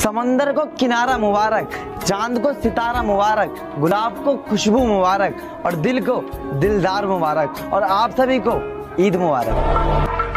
समंदर को किनारा मुबारक, चाँद को सितारा मुबारक, गुलाब को खुशबू मुबारक और दिल को दिलदार मुबारक और आप सभी को ईद मुबारक।